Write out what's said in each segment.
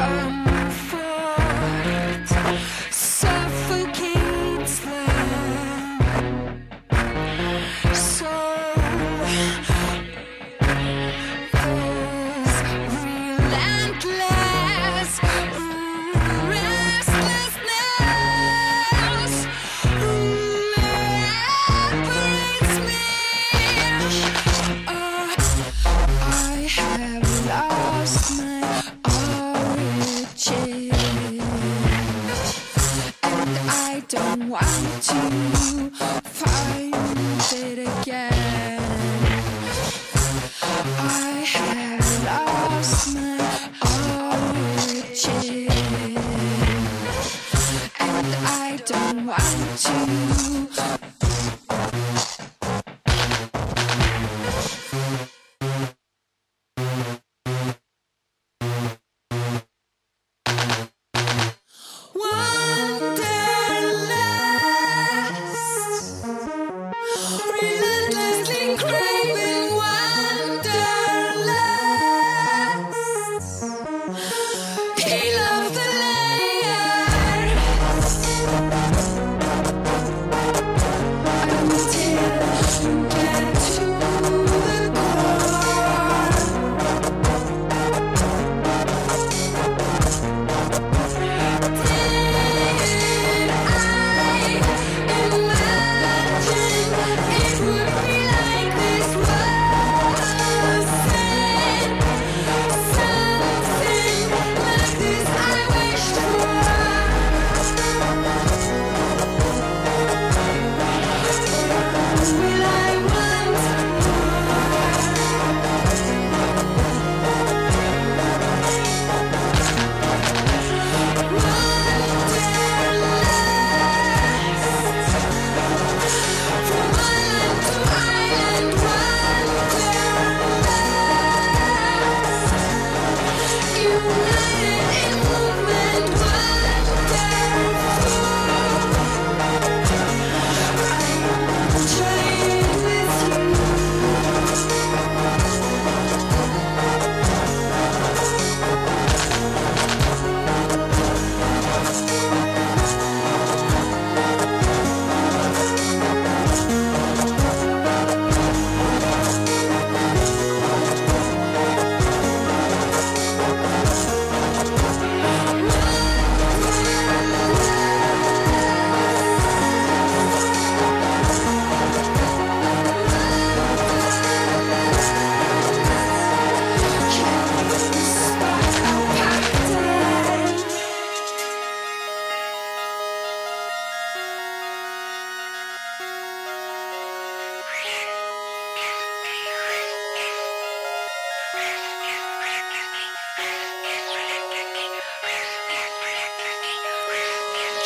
time. want to find it again. I have lost my origin, and I don't want to. Cause we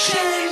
Can